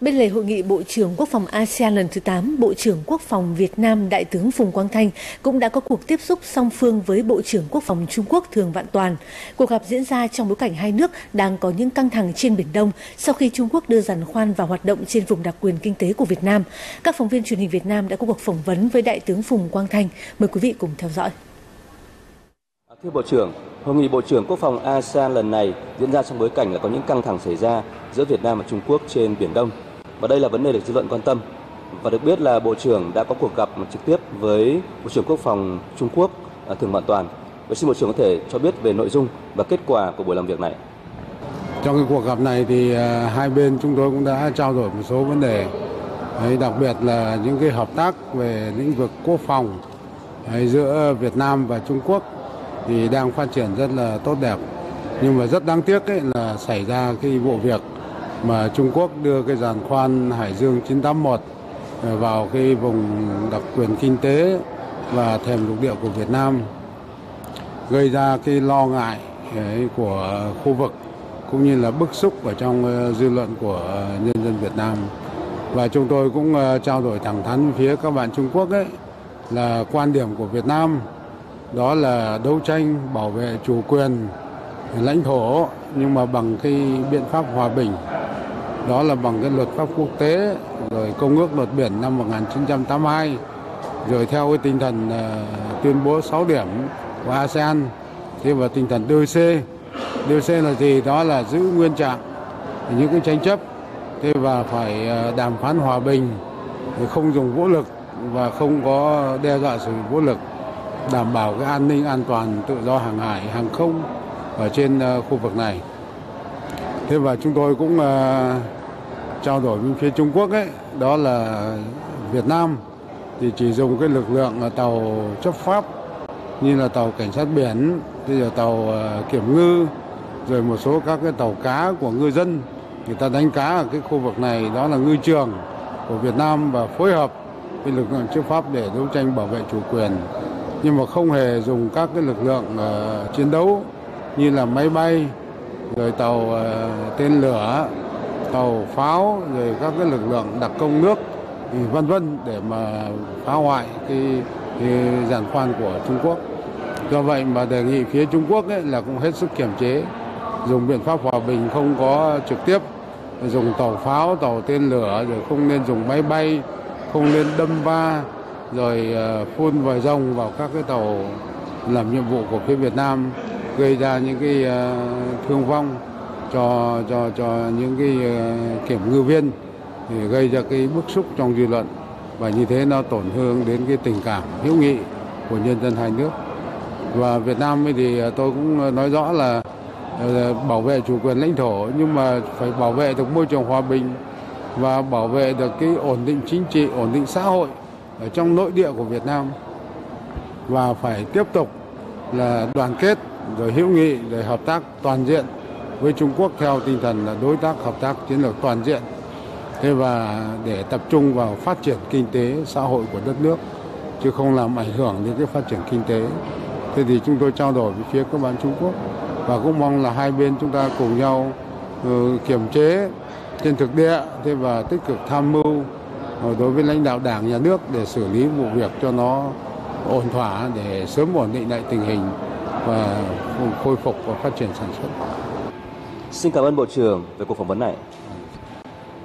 Bên lề hội nghị Bộ trưởng Quốc phòng ASEAN lần thứ 8, Bộ trưởng Quốc phòng Việt Nam Đại tướng Phùng Quang Thanh cũng đã có cuộc tiếp xúc song phương với Bộ trưởng Quốc phòng Trung Quốc Thường Vạn Toàn. Cuộc gặp diễn ra trong bối cảnh hai nước đang có những căng thẳng trên Biển Đông sau khi Trung Quốc đưa giàn khoan vào hoạt động trên vùng đặc quyền kinh tế của Việt Nam. Các phóng viên truyền hình Việt Nam đã có cuộc phỏng vấn với Đại tướng Phùng Quang Thanh. Mời quý vị cùng theo dõi. Thưa Bộ trưởng, Hội nghị Bộ trưởng Quốc phòng ASEAN lần này diễn ra trong bối cảnh là có những căng thẳng xảy ra giữa Việt Nam và Trung Quốc trên Biển Đông. Và đây là vấn đề được dư luận quan tâm. Và được biết là Bộ trưởng đã có cuộc gặp trực tiếp với Bộ trưởng Quốc phòng Trung Quốc à, Thường Vạn Toàn. Vậy xin Bộ trưởng có thể cho biết về nội dung và kết quả của buổi làm việc này. Trong cái cuộc gặp này thì à, hai bên chúng tôi cũng đã trao đổi một số vấn đề, đặc biệt là những cái hợp tác về lĩnh vực quốc phòng giữa Việt Nam và Trung Quốc thì đang phát triển rất là tốt đẹp. Nhưng mà rất đáng tiếc ấy là xảy ra cái vụ việc mà Trung Quốc đưa cái giàn khoan Hải Dương 981 ờ, vào cái vùng đặc quyền kinh tế và thềm lục địa của Việt Nam, gây ra cái lo ngại ờ, của khu vực cũng như là bức xúc ở trong ờ, dư luận của nhân dân Việt Nam và chúng tôi cũng trao đổi thẳng thắn phía các bạn Trung Quốc ấy là quan điểm của Việt Nam đó là đấu tranh bảo vệ chủ quyền lãnh thổ nhưng mà bằng cái biện pháp hòa bình. Đó là bằng cái luật pháp quốc tế rồi công ước luật biển năm 1982 rồi theo cái tinh thần uh, tuyên bố 6 điểm của ASEAN thế và tinh thần DC DC là gì? Đó là giữ nguyên trạng những cái tranh chấp thế và phải uh, đàm phán hòa bình không dùng vũ lực và không có đe dọa sử dụng vũ lực đảm bảo cái an ninh an toàn tự do hàng hải, hàng không ở trên ờ, khu vực này. Thế và chúng tôi cũng ờ, trao đổi với phía Trung Quốc ấy, đó là Việt Nam thì chỉ dùng cái lực lượng ờ, tàu chấp pháp như là tàu cảnh sát biển, bây giờ tàu kiểm ngư, rồi một số các cái tàu cá của ngư dân. Người ta đánh cá ở cái khu vực này, đó là ngư trường của Việt Nam và phối hợp với lực lượng chấp pháp để đấu tranh bảo vệ chủ quyền nhưng mà không hề dùng các cái lực lượng uh, chiến đấu như là máy bay rồi tàu uh, tên lửa tàu pháo rồi các cái lực lượng đặc công nước thì vân vân để mà phá hoại cái, cái giàn khoan của Trung Quốc. Do vậy mà đề nghị phía Trung Quốc ấy là cũng hết sức kiềm chế dùng biện pháp hòa bình không có trực tiếp dùng tàu pháo tàu tên lửa rồi không nên dùng máy bay không nên đâm va rồi ờ, phun vòi rồng vào các cái tàu làm nhiệm vụ của phía Việt Nam, gây ra những cái ờ, thương vong cho cho cho những cái ờ, kiểm ngư viên thì gây ra cái bức xúc trong dư luận. Và như thế nó tổn thương đến cái tình cảm hữu nghị của nhân dân hai nước. Và Việt Nam thì tôi cũng nói rõ là bảo vệ chủ quyền lãnh thổ, nhưng mà phải bảo vệ được môi trường hòa bình và bảo vệ được cái ổn định chính trị, ổn định xã hội ở trong nội địa của Việt Nam và phải tiếp tục là đoàn kết rồi hữu nghị rồi hợp tác toàn diện với Trung Quốc theo tinh thần là đối tác hợp tác chiến lược toàn diện. Thế và để tập trung vào phát triển kinh tế xã hội của đất nước chứ không làm ảnh hưởng đến cái phát triển kinh tế. Thế thì chúng tôi trao đổi với phía các bạn Trung Quốc và cũng mong là hai bên chúng ta cùng nhau ừ, uh, kiểm chế trên thực địa thế và tích cực tham mưu Ờ, đối với lãnh đạo đảng, nhà nước để xử lý vụ việc cho nó ổn thỏa, để sớm ổn định lại tình hình và khôi phục và phát triển sản xuất. Xin cảm ơn Bộ trưởng về cuộc phỏng vấn này.